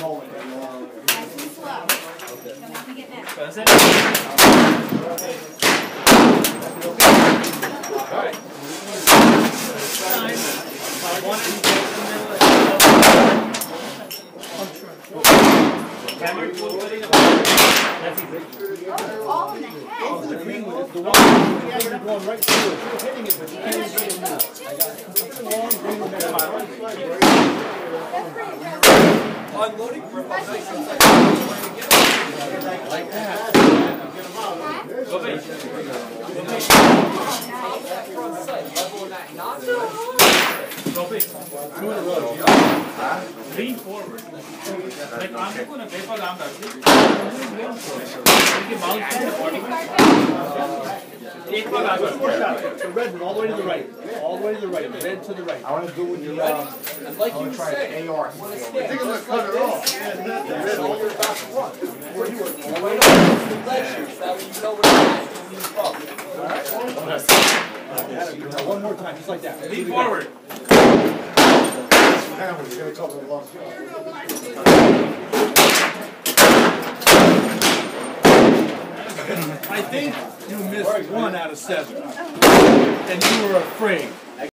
rolling. Nice and slow. Don't make me get mad. All in the head. The green one the one, yeah, you're going right through it. You're hitting it, but you can't get it now. Long unloading for about nine. Like that. Lean forward. Like I'm going to paper lamp actually. Bounce the body. Keep red one all the way to the right. All the way to the right. Red to the right. I want to do the, I like you say, AR. Take cut it off. Red all the way to. Where you. All the way to the. That way you know to. Alright? One more time, just like that. Lean forward. We're going to cover the I think you missed one out of seven. And you were afraid.